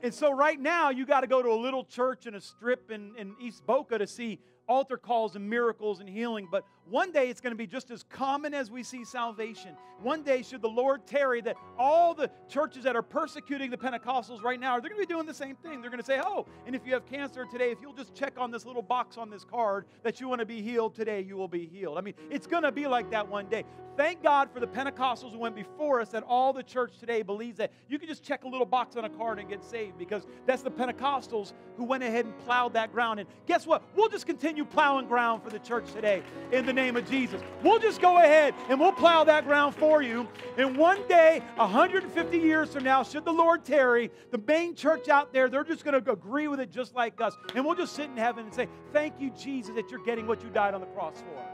And so, right now, you got to go to a little church in a strip in, in East Boca to see altar calls and miracles and healing, but one day it's going to be just as common as we see salvation. One day, should the Lord tarry, that all the churches that are persecuting the Pentecostals right now, they're going to be doing the same thing. They're going to say, Oh, and if you have cancer today, if you'll just check on this little box on this card that you want to be healed today, you will be healed. I mean, it's going to be like that one day. Thank God for the Pentecostals who went before us that all the church today believes that you can just check a little box on a card and get saved because that's the Pentecostals who went ahead and plowed that ground. And guess what? We'll just continue plowing ground for the church today in the name of Jesus. We'll just go ahead and we'll plow that ground for you. And one day, 150 years from now, should the Lord tarry, the main church out there, they're just going to agree with it just like us. And we'll just sit in heaven and say, Thank you, Jesus, that you're getting what you died on the cross for.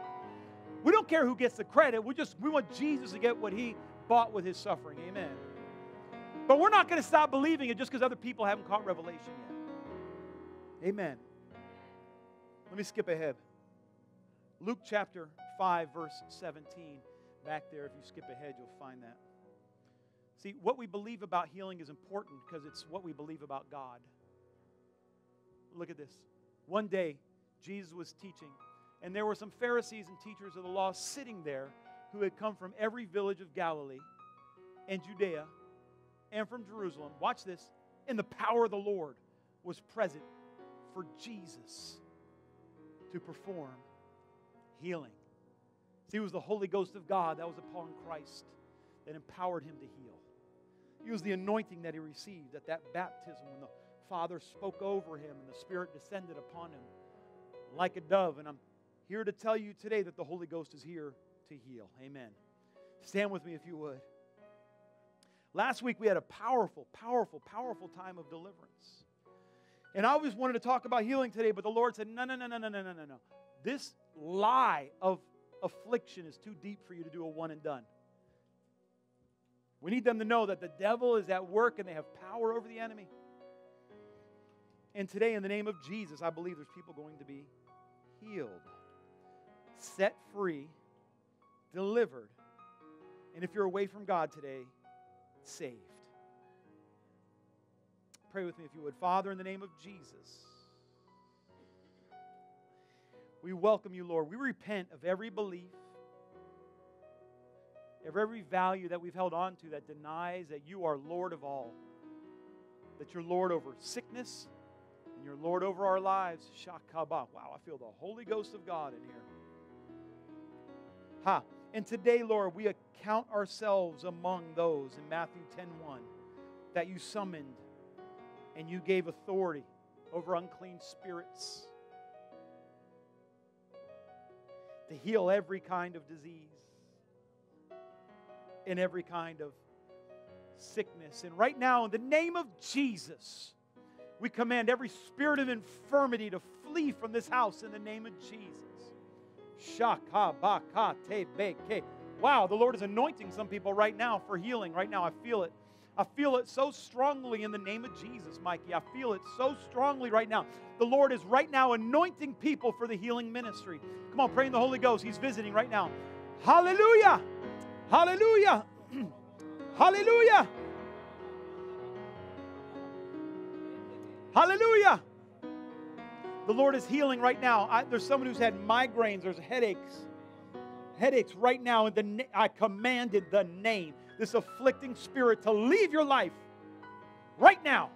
We don't care who gets the credit. We just we want Jesus to get what he bought with his suffering. Amen. But we're not going to stop believing it just because other people haven't caught revelation yet. Amen. Let me skip ahead. Luke chapter 5, verse 17. Back there, if you skip ahead, you'll find that. See, what we believe about healing is important because it's what we believe about God. Look at this. One day, Jesus was teaching, and there were some Pharisees and teachers of the law sitting there who had come from every village of Galilee and Judea and from Jerusalem. Watch this. And the power of the Lord was present for Jesus to perform healing. See, it was the Holy Ghost of God that was upon Christ that empowered him to heal. It was the anointing that he received at that baptism when the Father spoke over him and the Spirit descended upon him like a dove. And I'm here to tell you today that the Holy Ghost is here to heal. Amen. Stand with me if you would. Last week we had a powerful, powerful, powerful time of deliverance. And I always wanted to talk about healing today, but the Lord said, no, no, no, no, no, no, no, no, no. This lie of affliction is too deep for you to do a one and done. We need them to know that the devil is at work and they have power over the enemy. And today, in the name of Jesus, I believe there's people going to be healed, set free, delivered. And if you're away from God today, saved. Pray with me if you would. Father, in the name of Jesus, we welcome you, Lord. We repent of every belief, of every value that we've held on to that denies that you are Lord of all, that you're Lord over sickness, and you're Lord over our lives. Shakaba. Wow, I feel the Holy Ghost of God in here. Ha. And today, Lord, we account ourselves among those in Matthew 10:1 that you summoned and you gave authority over unclean spirits to heal every kind of disease and every kind of sickness. And right now, in the name of Jesus, we command every spirit of infirmity to flee from this house in the name of Jesus. Wow, the Lord is anointing some people right now for healing. Right now, I feel it. I feel it so strongly in the name of Jesus, Mikey. I feel it so strongly right now. The Lord is right now anointing people for the healing ministry. Come on, pray in the Holy Ghost. He's visiting right now. Hallelujah! Hallelujah! Hallelujah! Hallelujah! The Lord is healing right now. I, there's someone who's had migraines, there's headaches. Headaches right now. And the, I commanded the name this afflicting spirit to leave your life right now.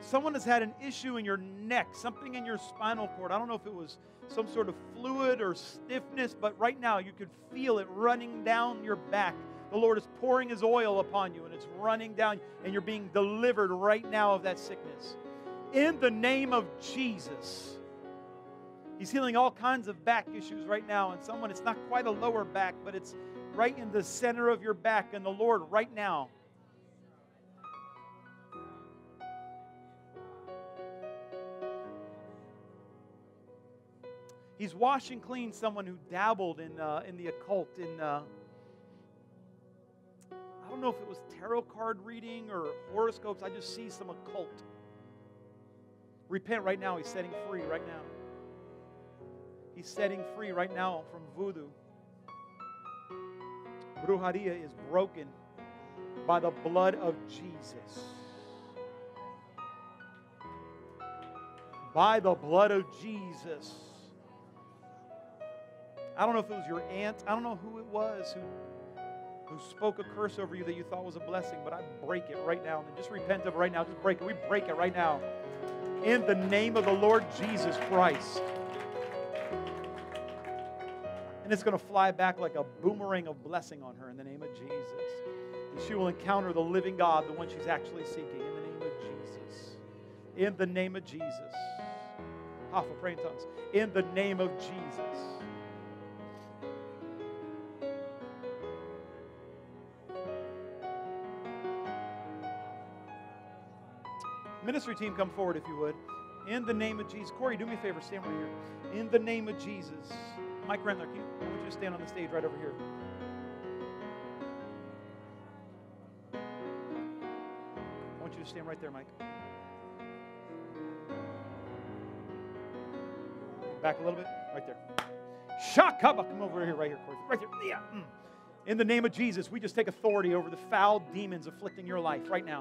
Someone has had an issue in your neck, something in your spinal cord. I don't know if it was some sort of fluid or stiffness, but right now you could feel it running down your back. The Lord is pouring His oil upon you and it's running down, and you're being delivered right now of that sickness. In the name of Jesus. He's healing all kinds of back issues right now. And someone, it's not quite a lower back, but it's right in the center of your back. And the Lord, right now, He's washing clean someone who dabbled in, uh, in the occult, in, uh, I don't know if it was tarot card reading or horoscopes. I just see some occult. Repent right now. He's setting free right now. He's setting free right now from voodoo. Brujeria is broken by the blood of Jesus. By the blood of Jesus. I don't know if it was your aunt. I don't know who it was who, who spoke a curse over you that you thought was a blessing, but I break it right now. And just repent of it right now. Just break it. We break it right now. In the name of the Lord Jesus Christ and it's going to fly back like a boomerang of blessing on her in the name of Jesus. And she will encounter the living God, the one she's actually seeking, in the name of Jesus. In the name of Jesus. Half of praying tongues. In the name of Jesus. Ministry team, come forward if you would. In the name of Jesus. Corey, do me a favor, stand right here. In the name of Jesus. Mike Rendler, can you, I want you to stand on the stage right over here. I want you to stand right there, Mike. Back a little bit, right there. Shakaba, come over here, right here, Corey. Right here. Yeah. Mm. In the name of Jesus, we just take authority over the foul demons afflicting your life right now.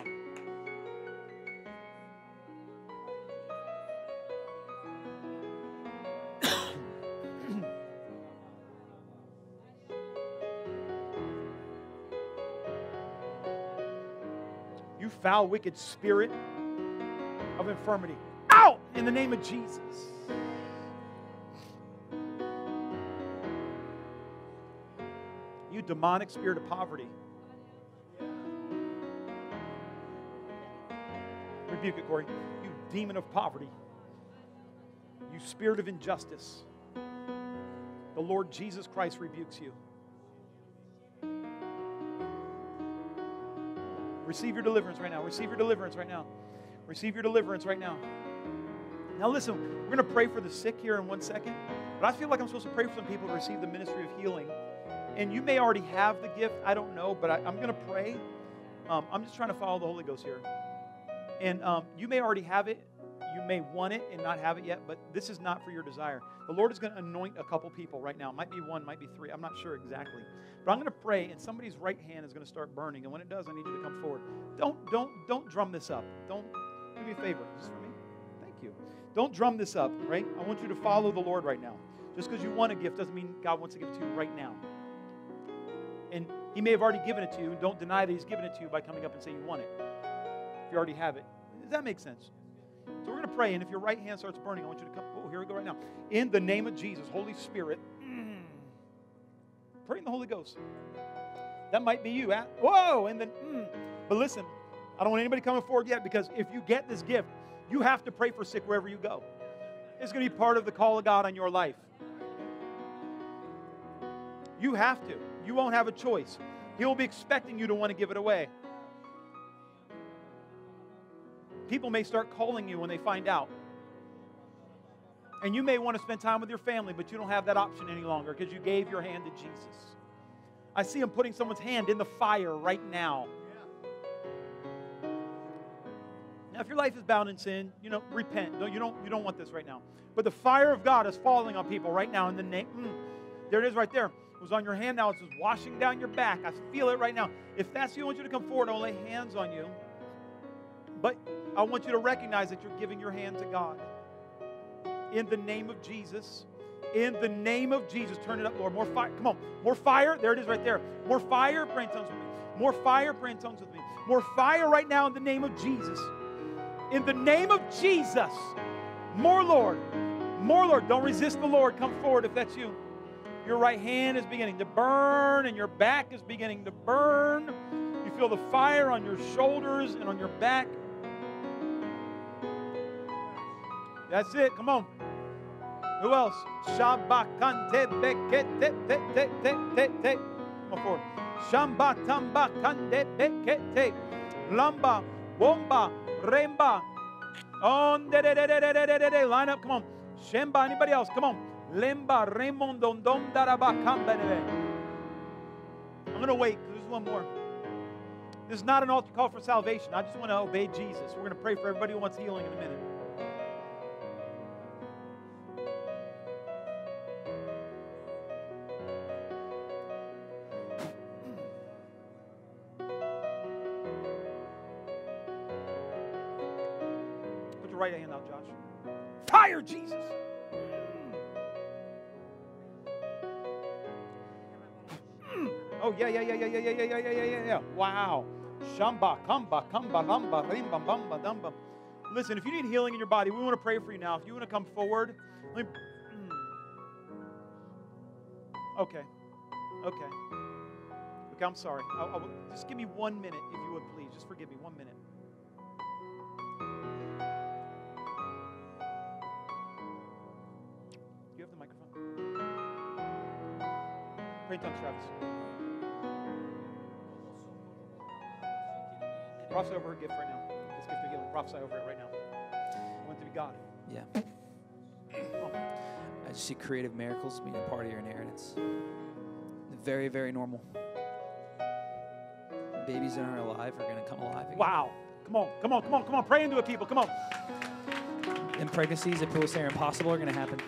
Foul, wicked spirit of infirmity, out in the name of Jesus. You demonic spirit of poverty. Rebuke it, Corey. You demon of poverty. You spirit of injustice. The Lord Jesus Christ rebukes you. Receive your deliverance right now. Receive your deliverance right now. Receive your deliverance right now. Now, listen, we're going to pray for the sick here in one second, but I feel like I'm supposed to pray for some people to receive the ministry of healing. And you may already have the gift, I don't know, but I, am going to pray. Um, I'm just trying to follow the Holy Ghost here. And um, you may already have it, you may want it and not have it yet, but this is not for your desire. The Lord is going to anoint a couple people right now. Might be one, might be three. I'm not sure exactly. But I'm going to pray, and somebody's right hand is going to start burning. And when it does, I need you to come forward. Don't, don't, don't drum this up. Don't do me a favor. This is for me. Thank you. Don't drum this up, right? I want you to follow the Lord right now. Just because you want a gift doesn't mean God wants to give it to you right now. And He may have already given it to you. Don't deny that He's given it to you by coming up and saying you want it. If you already have it. Does that make sense? So we're going to pray, and if your right hand starts burning, I want you to come. Oh, here we go right now. In the name of Jesus, Holy Spirit, pray in the Holy Ghost. That might be you. Whoa! And then, mm. but listen, I don't want anybody coming forward yet because if you get this gift, you have to pray for sick wherever you go. It's going to be part of the call of God on your life. You have to. You won't have a choice. He'll be expecting you to want to give it away. People may start calling you when they find out. And you may want to spend time with your family, but you don't have that option any longer because you gave your hand to Jesus. I see him putting someone's hand in the fire right now. Now, if your life is bound in sin, you know, repent. No, you don't, you don't want this right now. But the fire of God is falling on people right now in the name. Mm, there it is right there. It was on your hand now. It's just washing down your back. I feel it right now. If that's you, I want you to come forward. I'll lay hands on you. But I want you to recognize that you're giving your hand to God. In the name of Jesus. In the name of Jesus. Turn it up, Lord. More fire. Come on. More fire. There it is right there. More fire. Pray in tongues with me. More fire. Pray in tongues with me. More fire right now in the name of Jesus. In the name of Jesus. More, Lord. More, Lord. Don't resist the Lord. Come forward if that's you. Your right hand is beginning to burn, and your back is beginning to burn. You feel the fire on your shoulders and on your back. That's it. Come on. Who else? Shabakante bekete te te te te te. Come forward. Shambatamba kande bekete. Lamba, bomba, remba. On de de de de de de de de. Line up. Come on. Shemba. Anybody else? Come on. Lemba, Raymond, don don daraba kambene. I'm going to wait because there's one more. This is not an altar call for salvation. I just want to obey Jesus. We're going to pray for everybody who wants healing in a minute. Right hand out, Josh. Fire, Jesus. Mm. Oh, yeah, yeah, yeah, yeah, yeah, yeah, yeah, yeah, yeah, yeah, yeah. Wow. Shamba, kamba, kamba, lamba, rimba, bamba, dumba. Listen, if you need healing in your body, we want to pray for you now. If you want to come forward, let me. Mm. Okay. Okay. Okay, I'm sorry. I, I, just give me one minute, if you would, please. Just forgive me. One minute. Pray in Travis. Prophesy over her gift right now. This gift of healing. Prophesy over it right now. I want to be God. Yeah. Oh. I just see creative miracles being a part of your inheritance. Very, very normal. Babies that aren't alive are going to come alive again. Wow. Come on, come on, come on, come on. Pray into it, people. Come on. And pregnancies that people say are impossible are going to happen.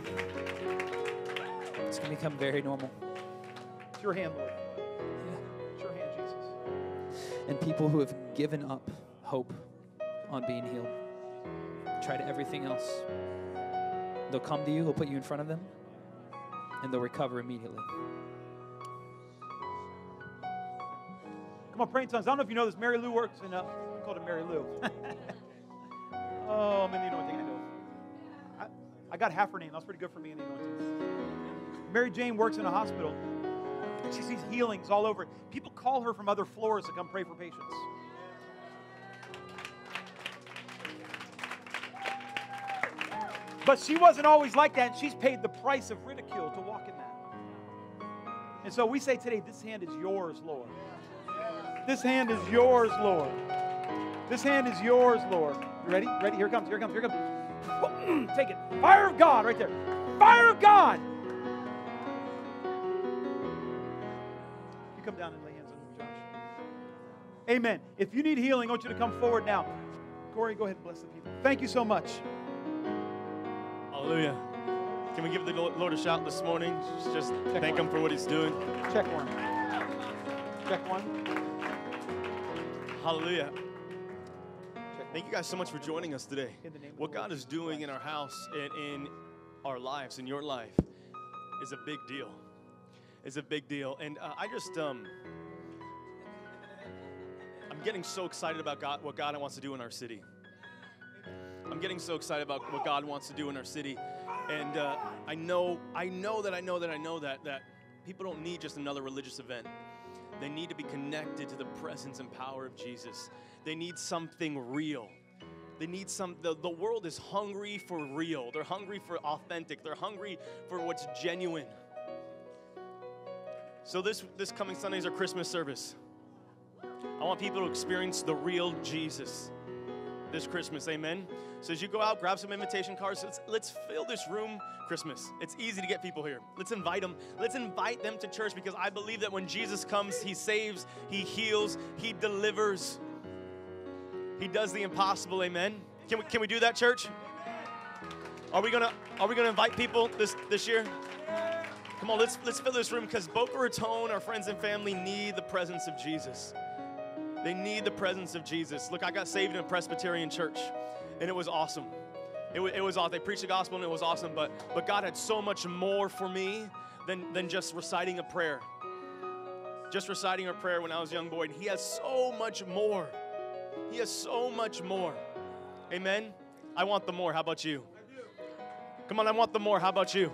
It's going to become very normal. It's your hand, Lord. It's your hand, Jesus. And people who have given up hope on being healed, tried everything else, they'll come to you, he'll put you in front of them, and they'll recover immediately. Come on, pray in tongues. I don't know if you know this. Mary Lou works in, uh, I called her Mary Lou. oh, I'm in the anointing, I know. I, I got half her name. That's pretty good for me in the anointing. Mary Jane works in a hospital. She sees healings all over. People call her from other floors to come pray for patients. But she wasn't always like that, and she's paid the price of ridicule to walk in that. And so we say today, this hand is yours, Lord. This hand is yours, Lord. This hand is yours, Lord. You ready? Ready? Here it comes. Here it comes. Here it comes. Take it. Fire of God right there. Fire of God. You come down and lay hands on Josh. Amen. If you need healing, I want you to come forward now. Corey, go ahead and bless the people. Thank you so much. Hallelujah. Can we give the Lord a shout this morning? Just, Check thank one. Him for what He's doing. Check one. Check one. Hallelujah. Thank you guys so much for joining us today. In the name of What God is doing in our house and in our lives, in your life, is a big deal. Is a big deal. And uh, I just, um, I'm getting so excited about God, what God wants to do in our city. I'm getting so excited about what God wants to do in our city. And uh, I know, I know that I know that I know that that people don't need just another religious event. They need to be connected to the presence and power of Jesus. They need something real. They need some, the, the world is hungry for real. They're hungry for authentic. They're hungry for what's genuine. So this, this coming Sunday is our Christmas service. I want people to experience the real Jesus this Christmas, amen? So as you go out, grab some invitation cards. Let's, let's fill this room Christmas. It's easy to get people here. Let's invite them. Let's invite them to church because I believe that when Jesus comes, he saves, he heals, he delivers. He does the impossible, amen? Can we, can we do that, church? Are we gonna are we gonna invite people this, this year? Come on, let's let's fill this room because Boca Raton, our friends and family, need the presence of Jesus. They need the presence of Jesus. Look, I got saved in a Presbyterian church, and it was awesome. It, wa- it was awesome. They preached the gospel, and it was awesome. But but God had so much more for me than than just reciting a prayer. Just reciting a prayer when I was a young boy, and He has so much more. He has so much more. Amen. I want the more. How about you? Come on, I want the more. How about you?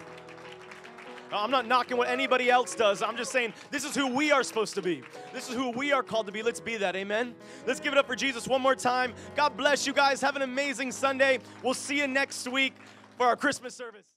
I'm not knocking what anybody else does. I'm just saying this is who we are supposed to be. This is who we are called to be. Let's be that. Amen. Let's give it up for Jesus one more time. God bless you guys. Have an amazing Sunday. We'll see you next week for our Christmas service.